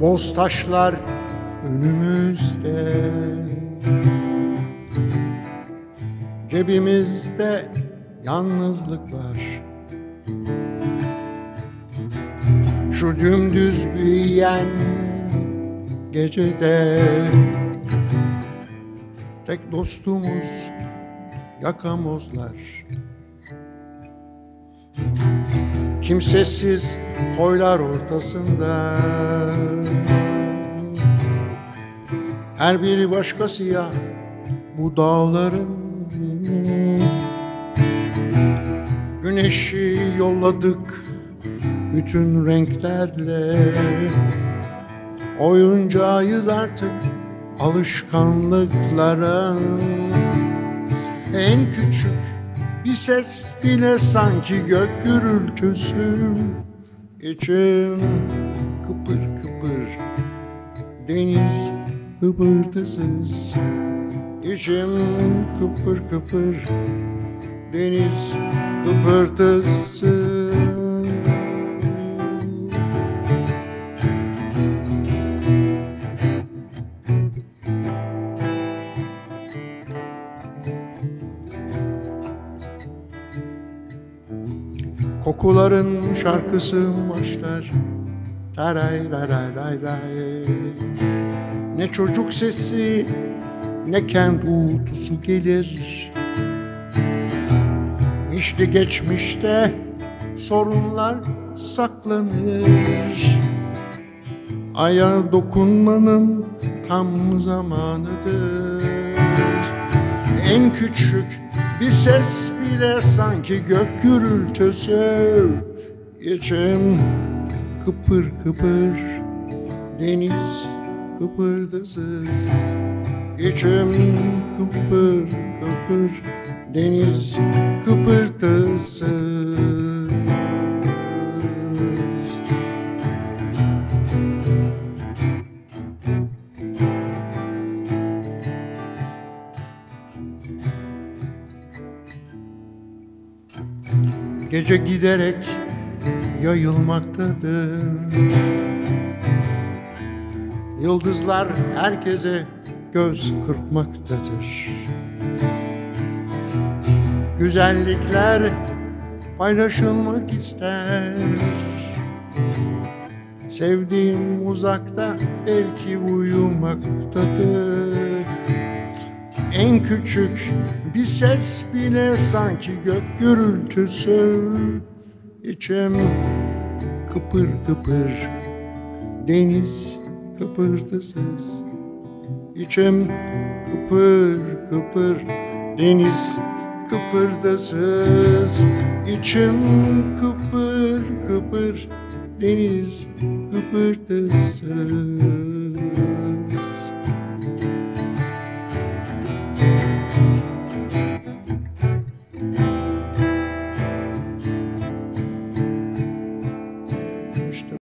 Boz taşlar önümüzde. Cebimizde yalnızlık var Şu dümdüz büyüyen gecede Tek dostumuz yakamozlar Kimsesiz koylar ortasında. Her biri başka siyah bu dağların Güneşi yolladık bütün renklerle. Oyuncağıyız artık alışkanlıklara. En küçük bir ses bile sanki gök gürültüsü. İçim kıpır kıpır Deniz kıpırtısız İçim kıpır kıpır Deniz kıpırtısız Kokuların şarkısı başlar. Taray ray ray ray. Ne çocuk sesi ne kent uğultusu gelir. İşte geçmişte sorunlar saklanır. Aya dokunmanın tam zamanıdır. En küçük bir ses bile sanki gök gürültüsü İçim kıpır kıpır Deniz kıpırdasız. İçim kıpır kıpır Deniz kıpırtısız Gece giderek yayılmaktadır. Yıldızlar herkese göz kırpmaktadır. Güzellikler paylaşılmak ister. Sevdiğim uzakta belki uyumaktadır Küçük bir ses bile sanki gök gürültüsü. İçim kıpır kıpır Deniz kıpırtısız İçim kıpır kıpır Deniz kıpırdasız İçim kıpır kıpır Deniz kıpırdasız